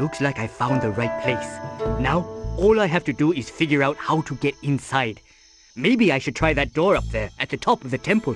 Looks like I found the right place. Now, all I have to do is figure out how to get inside. Maybe I should try that door up there at the top of the temple.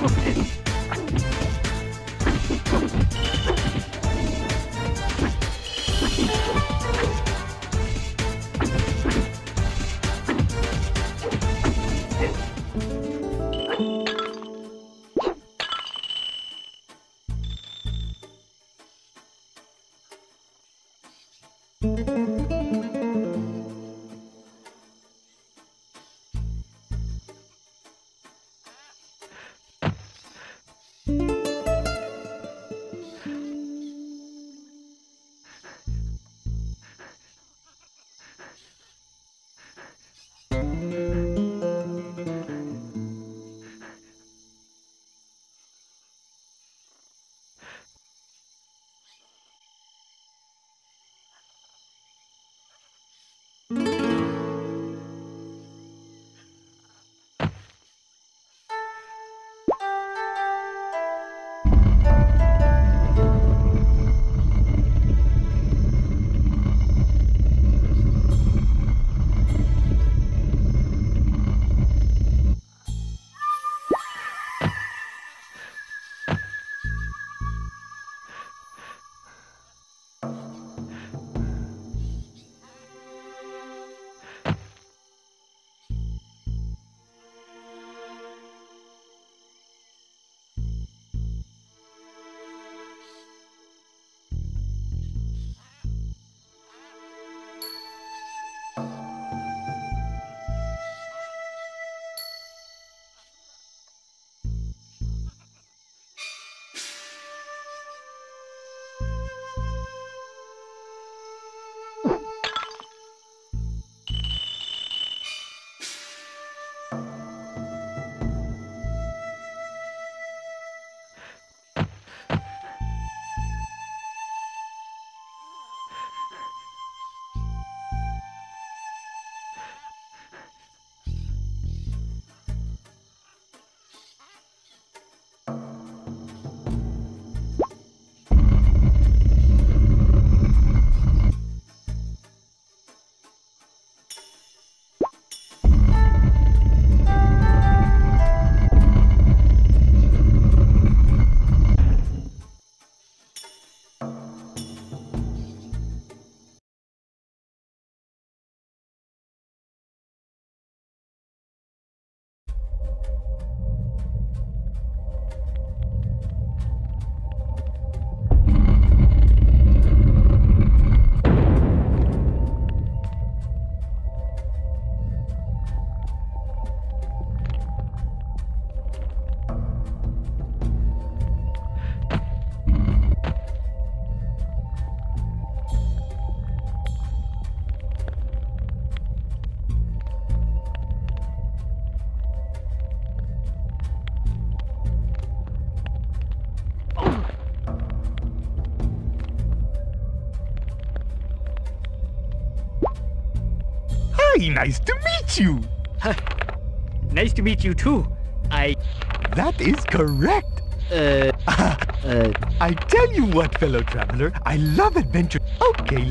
Okay. Very nice to meet you. Nice to meet you too. I. That is correct. Uh. uh. I tell you what, fellow traveler, I love adventure. Okay.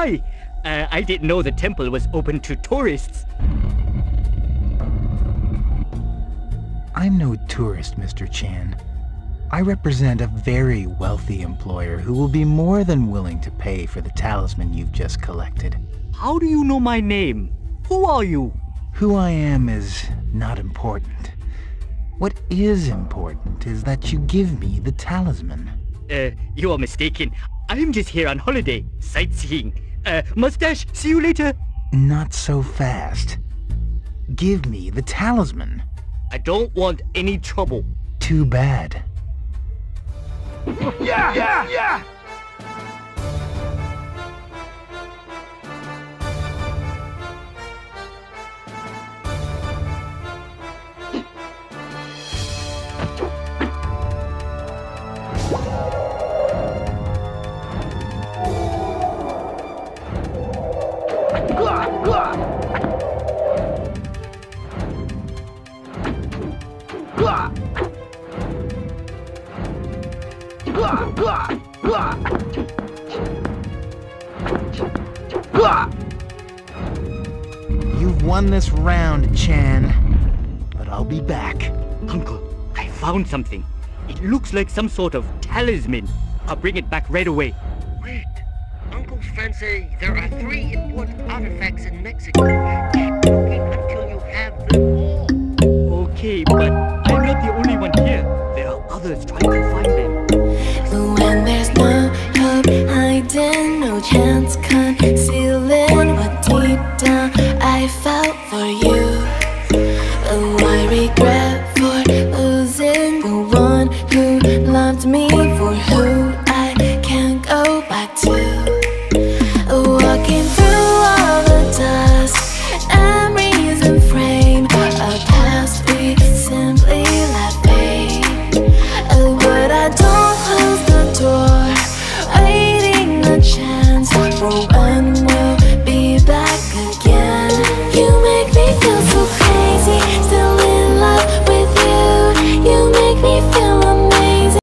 Hi. Uh, I didn't know the temple was open to tourists. I'm no tourist, Mr. Chan. I represent a very wealthy employer who will be more than willing to pay for the talisman you've just collected. How do you know my name? Who are you? Who I am is not important. What is important is that you give me the talisman. Uh, you are mistaken. I'm just here on holiday, sightseeing. Uh, mustache, see you later. Not so fast. Give me the talisman. I don't want any trouble. Too bad. Yeah, yeah, yeah! Won this round, Chan. But I'll be back. Uncle, I found something. It looks like some sort of talisman. I'll bring it back right away. Wait. Uncle's friends say there are three important artifacts in Mexico. Keep looking until you have them all. Okay, but I'm not the only one here. There are others trying to find